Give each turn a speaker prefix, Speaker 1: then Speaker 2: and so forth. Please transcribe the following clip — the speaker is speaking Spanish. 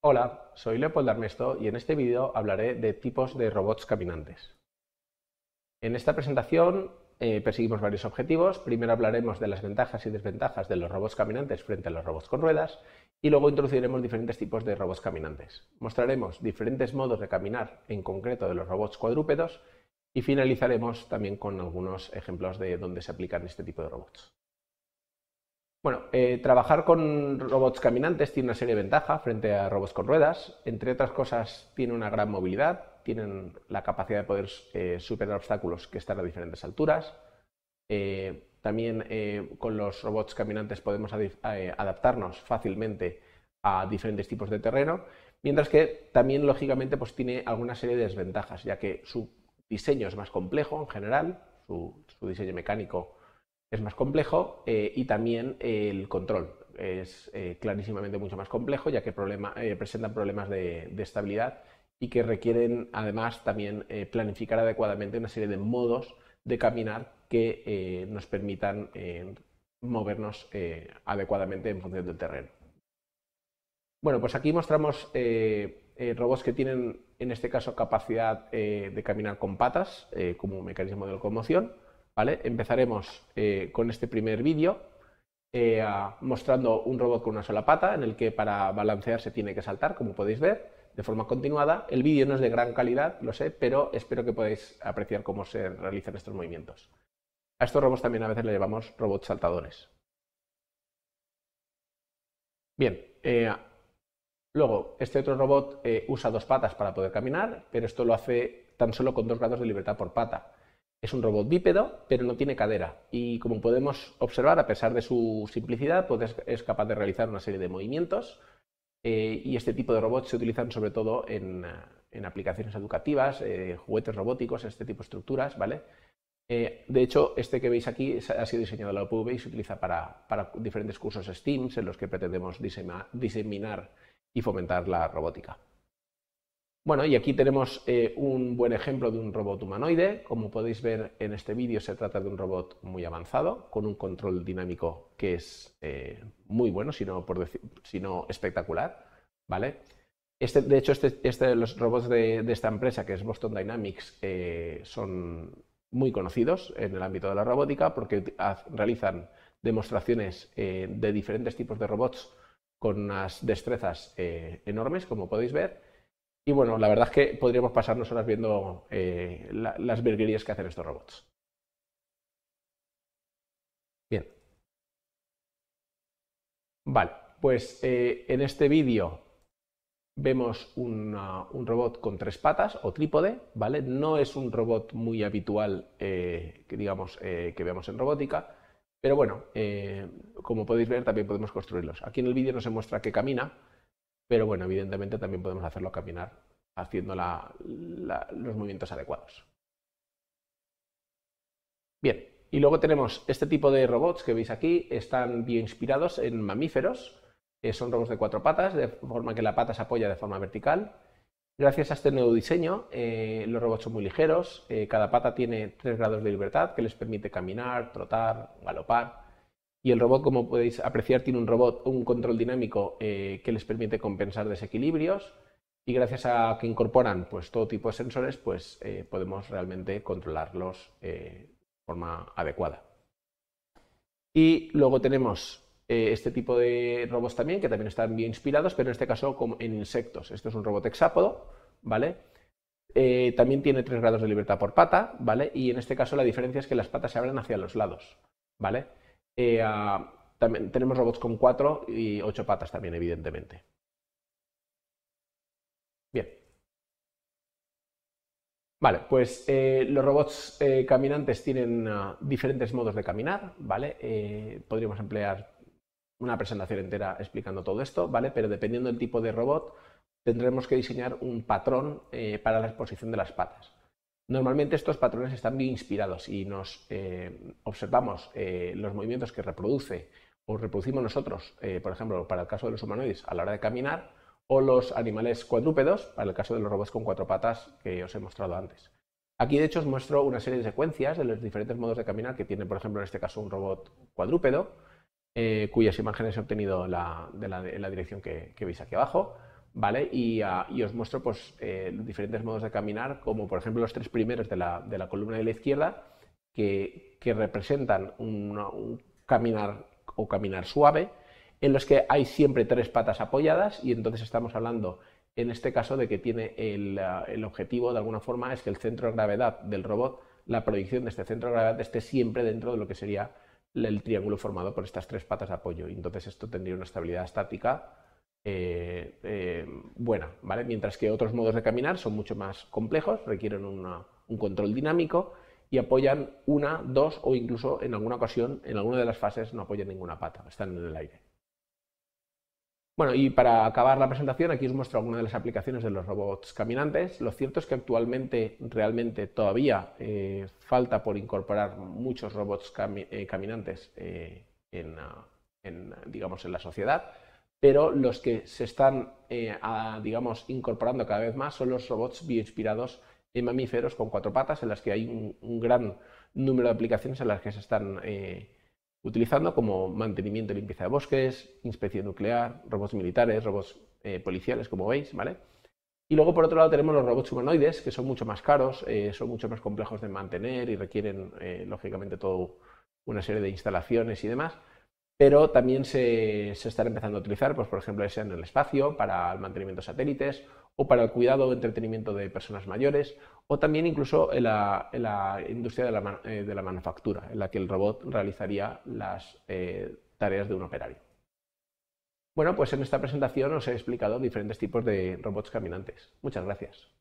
Speaker 1: Hola, soy Leopoldo Armesto y en este vídeo hablaré de tipos de robots caminantes. En esta presentación eh, perseguimos varios objetivos. Primero hablaremos de las ventajas y desventajas de los robots caminantes frente a los robots con ruedas y luego introduciremos diferentes tipos de robots caminantes. Mostraremos diferentes modos de caminar, en concreto de los robots cuadrúpedos, y finalizaremos también con algunos ejemplos de dónde se aplican este tipo de robots. Bueno, eh, trabajar con robots caminantes tiene una serie de ventajas frente a robots con ruedas. Entre otras cosas, tiene una gran movilidad, tienen la capacidad de poder eh, superar obstáculos que están a diferentes alturas. Eh, también con los robots caminantes podemos adaptarnos fácilmente a diferentes tipos de terreno, mientras que también, lógicamente, pues tiene alguna serie de desventajas, ya que su diseño es más complejo en general, su diseño mecánico es más complejo eh, y también el control es eh, clarísimamente mucho más complejo ya que eh, presentan problemas de, estabilidad y que requieren además también planificar adecuadamente una serie de modos de caminar que nos permitan movernos adecuadamente en función del terreno. Bueno, pues aquí mostramos robots que tienen en este caso capacidad de caminar con patas como mecanismo de locomoción Empezaremos eh, con este primer vídeo eh, mostrando un robot con una sola pata en el que para balancearse tiene que saltar, como podéis ver, de forma continuada. El vídeo no es de gran calidad, lo sé, pero espero que podáis apreciar cómo se realizan estos movimientos. A estos robots también a veces le llamamos robots saltadores. Bien, eh, luego este otro robot usa dos patas para poder caminar, pero esto lo hace tan solo con dos grados de libertad por pata. Es un robot bípedo, pero no tiene cadera y como podemos observar, a pesar de su simplicidad, pues es capaz de realizar una serie de movimientos eh, y este tipo de robots se utilizan sobre todo en, aplicaciones educativas, eh, juguetes robóticos, este tipo de estructuras, ¿vale? Eh, de hecho, este que veis aquí ha sido diseñado en la UPV y se utiliza para, para diferentes cursos STEAM en los que pretendemos diseminar y fomentar la robótica. Bueno, y aquí tenemos eh, un buen ejemplo de un robot humanoide. Como podéis ver en este vídeo, se trata de un robot muy avanzado, con un control dinámico que es eh, muy bueno, si no, espectacular. ¿vale? Este, de hecho, este, este, los robots de, esta empresa, que es Boston Dynamics, eh, son muy conocidos en el ámbito de la robótica porque realizan demostraciones de diferentes tipos de robots con unas destrezas enormes, como podéis ver y bueno, la verdad es que podríamos pasarnos horas viendo eh, las virguerías que hacen estos robots. Bien. Vale, pues eh, en este vídeo vemos un robot con tres patas o trípode, ¿vale? No es un robot muy habitual eh, que digamos que veamos en robótica, pero bueno, como podéis ver también podemos construirlos. Aquí en el vídeo no se muestra que camina, pero bueno, evidentemente también podemos hacerlo caminar haciendo los movimientos adecuados. Bien, y luego tenemos este tipo de robots que veis aquí, están bien inspirados en mamíferos, eh, son robots de cuatro patas, de forma que la pata se apoya de forma vertical. Gracias a este nuevo diseño, eh, los robots son muy ligeros, eh, cada pata tiene tres grados de libertad que les permite caminar, trotar, galopar. Y el robot, como podéis apreciar, tiene un, robot, un control dinámico eh, que les permite compensar desequilibrios y gracias a que incorporan pues, todo tipo de sensores, pues eh, podemos realmente controlarlos eh, de forma adecuada. Y luego tenemos este tipo de robots también, que también están bien inspirados, pero en este caso en insectos. Esto es un robot hexápodo, ¿vale? también tiene tres grados de libertad por pata, ¿vale? Y en este caso la diferencia es que las patas se abren hacia los lados, ¿vale? Eh, también tenemos robots con cuatro y ocho patas también, evidentemente. Bien. Vale, pues eh, los robots eh, caminantes tienen ah, diferentes modos de caminar, ¿vale? podríamos emplear una presentación entera explicando todo esto, ¿vale? Pero dependiendo del tipo de robot, tendremos que diseñar un patrón para la exposición de las patas. Normalmente estos patrones están bien inspirados y nos eh, observamos eh, los movimientos que reproduce o reproducimos nosotros, eh, por ejemplo, para el caso de los humanoides a la hora de caminar, o los animales cuadrúpedos, para el caso de los robots con cuatro patas que os he mostrado antes. Aquí, de hecho, os muestro una serie de secuencias de los diferentes modos de caminar que tiene, por ejemplo, en este caso un robot cuadrúpedo, cuyas imágenes he obtenido de la, dirección que, veis aquí abajo. ¿Vale? Y, ah, os muestro pues, eh, diferentes modos de caminar, como por ejemplo los tres primeros de la, de la columna de la izquierda, que, que representan un caminar o caminar suave, en los que hay siempre tres patas apoyadas y entonces estamos hablando en este caso de que tiene el, ah, el, objetivo de alguna forma es que el centro de gravedad del robot, la proyección de este centro de gravedad esté siempre dentro de lo que sería el triángulo formado por estas tres patas de apoyo. Y entonces esto tendría una estabilidad estática eh, eh, buena, ¿vale? Mientras que otros modos de caminar son mucho más complejos, requieren un control dinámico y apoyan una, dos o incluso en alguna ocasión, en alguna de las fases no apoyan ninguna pata, están en el aire. Bueno, y para acabar la presentación, aquí os muestro algunas de las aplicaciones de los robots caminantes. Lo cierto es que actualmente realmente todavía eh, falta por incorporar muchos robots eh, caminantes eh, en, digamos, en la sociedad, pero los que se están digamos, incorporando cada vez más son los robots bioinspirados en mamíferos con cuatro patas, en las que hay un, gran número de aplicaciones en las que se están utilizando como mantenimiento y limpieza de bosques, inspección nuclear, robots militares, robots eh, policiales, como veis, ¿vale? Y luego, por otro lado, tenemos los robots humanoides, que son mucho más caros, eh, son mucho más complejos de mantener y requieren, eh, lógicamente, toda una serie de instalaciones y demás, pero también se, se están empezando a utilizar, pues, por ejemplo, en el espacio, para el mantenimiento de satélites, o para el cuidado o entretenimiento de personas mayores, o también incluso en la, industria eh, de la, manufactura, en la que el robot realizaría las eh, tareas de un operario. Bueno, pues en esta presentación os he explicado diferentes tipos de robots caminantes. Muchas gracias.